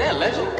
that legend?